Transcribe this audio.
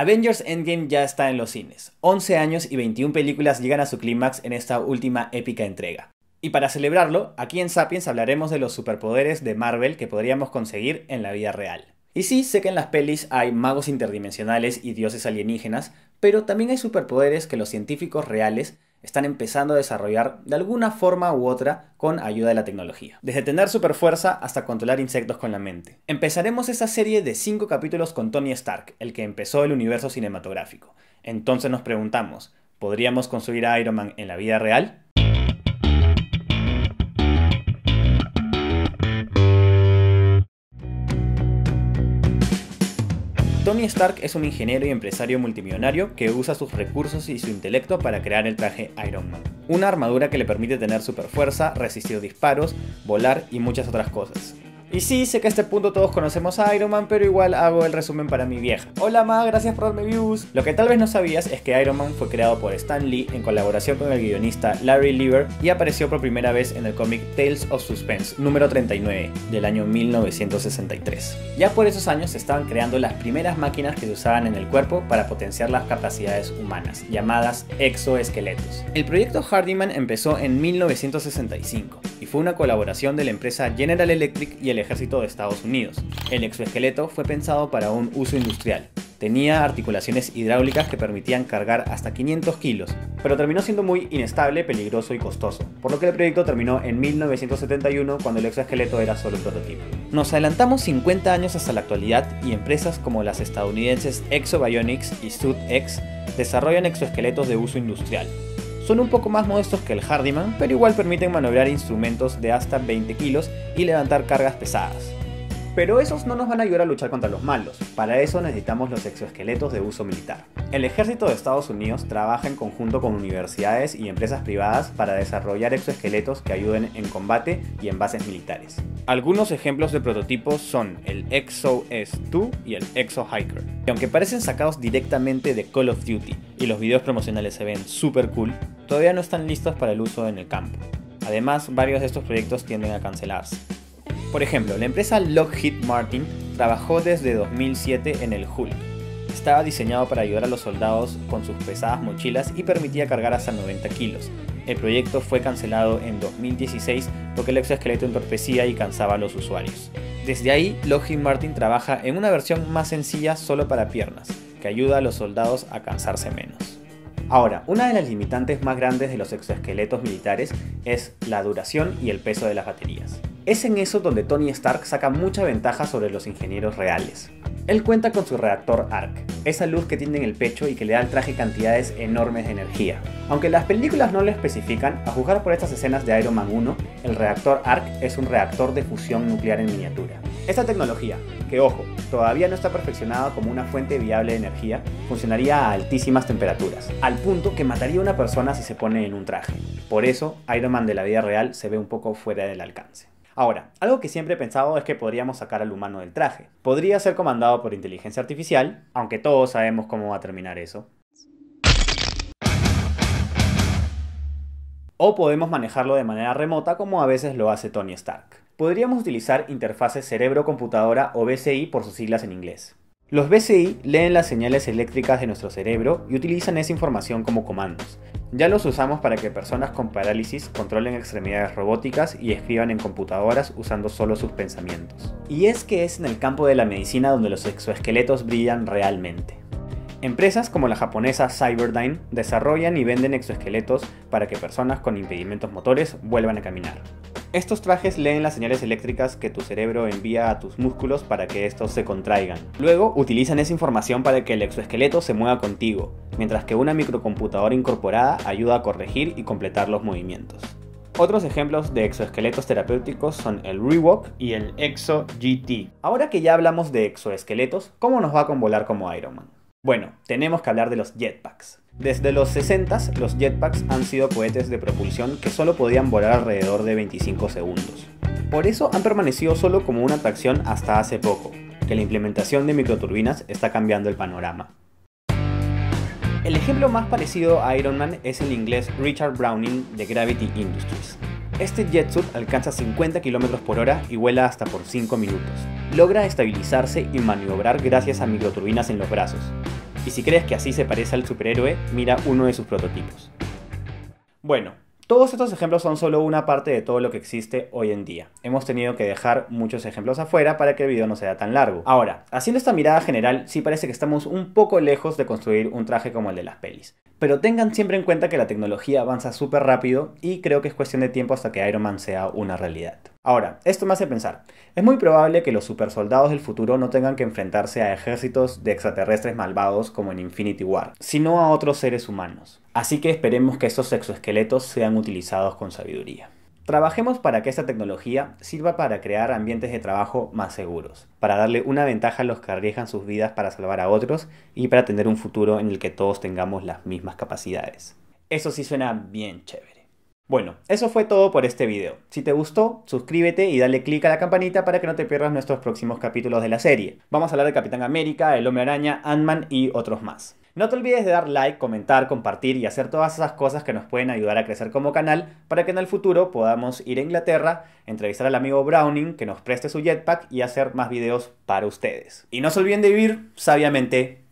Avengers Endgame ya está en los cines. 11 años y 21 películas llegan a su clímax en esta última épica entrega. Y para celebrarlo, aquí en Sapiens hablaremos de los superpoderes de Marvel que podríamos conseguir en la vida real. Y sí, sé que en las pelis hay magos interdimensionales y dioses alienígenas, pero también hay superpoderes que los científicos reales están empezando a desarrollar de alguna forma u otra con ayuda de la tecnología. Desde tener superfuerza hasta controlar insectos con la mente. Empezaremos esta serie de 5 capítulos con Tony Stark, el que empezó el universo cinematográfico. Entonces nos preguntamos, ¿podríamos construir a Iron Man en la vida real? Tony Stark es un ingeniero y empresario multimillonario que usa sus recursos y su intelecto para crear el traje Iron Man. Una armadura que le permite tener superfuerza, resistir disparos, volar y muchas otras cosas. Y sí, sé que a este punto todos conocemos a Iron Man, pero igual hago el resumen para mi vieja. Hola Ma, gracias por darme views. Lo que tal vez no sabías es que Iron Man fue creado por Stan Lee en colaboración con el guionista Larry Lieber y apareció por primera vez en el cómic Tales of Suspense número 39 del año 1963. Ya por esos años se estaban creando las primeras máquinas que se usaban en el cuerpo para potenciar las capacidades humanas, llamadas exoesqueletos. El proyecto Hardyman empezó en 1965 y fue una colaboración de la empresa General Electric y el ejército de Estados Unidos. El exoesqueleto fue pensado para un uso industrial. Tenía articulaciones hidráulicas que permitían cargar hasta 500 kilos, pero terminó siendo muy inestable, peligroso y costoso, por lo que el proyecto terminó en 1971 cuando el exoesqueleto era solo un prototipo. Nos adelantamos 50 años hasta la actualidad y empresas como las estadounidenses ExoBionics y SudX desarrollan exoesqueletos de uso industrial, son un poco más modestos que el Hardyman, pero igual permiten maniobrar instrumentos de hasta 20 kilos y levantar cargas pesadas. Pero esos no nos van a ayudar a luchar contra los malos, para eso necesitamos los exoesqueletos de uso militar. El ejército de Estados Unidos trabaja en conjunto con universidades y empresas privadas para desarrollar exoesqueletos que ayuden en combate y en bases militares. Algunos ejemplos de prototipos son el Exo S2 y el Exo Hiker. Y aunque parecen sacados directamente de Call of Duty y los videos promocionales se ven super cool, todavía no están listos para el uso en el campo. Además, varios de estos proyectos tienden a cancelarse. Por ejemplo, la empresa Lockheed Martin trabajó desde 2007 en el Hulk. Estaba diseñado para ayudar a los soldados con sus pesadas mochilas y permitía cargar hasta 90 kilos. El proyecto fue cancelado en 2016 porque el exoesqueleto entorpecía y cansaba a los usuarios. Desde ahí, Lockheed Martin trabaja en una versión más sencilla solo para piernas, que ayuda a los soldados a cansarse menos. Ahora, una de las limitantes más grandes de los exoesqueletos militares es la duración y el peso de las baterías. Es en eso donde Tony Stark saca mucha ventaja sobre los ingenieros reales. Él cuenta con su reactor ARC, esa luz que tiene en el pecho y que le da al traje cantidades enormes de energía. Aunque las películas no lo especifican, a juzgar por estas escenas de Iron Man 1, el reactor ARC es un reactor de fusión nuclear en miniatura. Esta tecnología, que ojo, todavía no está perfeccionada como una fuente viable de energía, funcionaría a altísimas temperaturas, al punto que mataría a una persona si se pone en un traje. Por eso, Iron Man de la vida real se ve un poco fuera del alcance. Ahora, algo que siempre he pensado es que podríamos sacar al humano del traje. Podría ser comandado por inteligencia artificial, aunque todos sabemos cómo va a terminar eso. O podemos manejarlo de manera remota como a veces lo hace Tony Stark. Podríamos utilizar interfaces cerebro-computadora o BCI por sus siglas en inglés. Los BCI leen las señales eléctricas de nuestro cerebro y utilizan esa información como comandos. Ya los usamos para que personas con parálisis controlen extremidades robóticas y escriban en computadoras usando solo sus pensamientos. Y es que es en el campo de la medicina donde los exoesqueletos brillan realmente. Empresas como la japonesa Cyberdyne desarrollan y venden exoesqueletos para que personas con impedimentos motores vuelvan a caminar. Estos trajes leen las señales eléctricas que tu cerebro envía a tus músculos para que estos se contraigan. Luego utilizan esa información para que el exoesqueleto se mueva contigo, mientras que una microcomputadora incorporada ayuda a corregir y completar los movimientos. Otros ejemplos de exoesqueletos terapéuticos son el Rewalk y el Exo GT. Ahora que ya hablamos de exoesqueletos, ¿cómo nos va con volar como Iron Man? Bueno, tenemos que hablar de los jetpacks. Desde los 60 los jetpacks han sido cohetes de propulsión que solo podían volar alrededor de 25 segundos. Por eso han permanecido solo como una atracción hasta hace poco, que la implementación de microturbinas está cambiando el panorama. El ejemplo más parecido a Iron Man es el inglés Richard Browning de Gravity Industries. Este jetsuit alcanza 50 km por hora y vuela hasta por 5 minutos. Logra estabilizarse y maniobrar gracias a microturbinas en los brazos. Y si crees que así se parece al superhéroe, mira uno de sus prototipos. Bueno, todos estos ejemplos son solo una parte de todo lo que existe hoy en día. Hemos tenido que dejar muchos ejemplos afuera para que el video no sea tan largo. Ahora, haciendo esta mirada general, sí parece que estamos un poco lejos de construir un traje como el de las pelis. Pero tengan siempre en cuenta que la tecnología avanza súper rápido y creo que es cuestión de tiempo hasta que Iron Man sea una realidad. Ahora, esto me hace pensar, es muy probable que los supersoldados del futuro no tengan que enfrentarse a ejércitos de extraterrestres malvados como en Infinity War, sino a otros seres humanos. Así que esperemos que estos exoesqueletos sean utilizados con sabiduría. Trabajemos para que esta tecnología sirva para crear ambientes de trabajo más seguros, para darle una ventaja a los que arriesgan sus vidas para salvar a otros y para tener un futuro en el que todos tengamos las mismas capacidades. Eso sí suena bien chévere. Bueno, eso fue todo por este video. Si te gustó, suscríbete y dale click a la campanita para que no te pierdas nuestros próximos capítulos de la serie. Vamos a hablar de Capitán América, El Hombre Araña, Ant-Man y otros más. No te olvides de dar like, comentar, compartir y hacer todas esas cosas que nos pueden ayudar a crecer como canal para que en el futuro podamos ir a Inglaterra, entrevistar al amigo Browning que nos preste su jetpack y hacer más videos para ustedes. Y no se olviden de vivir sabiamente.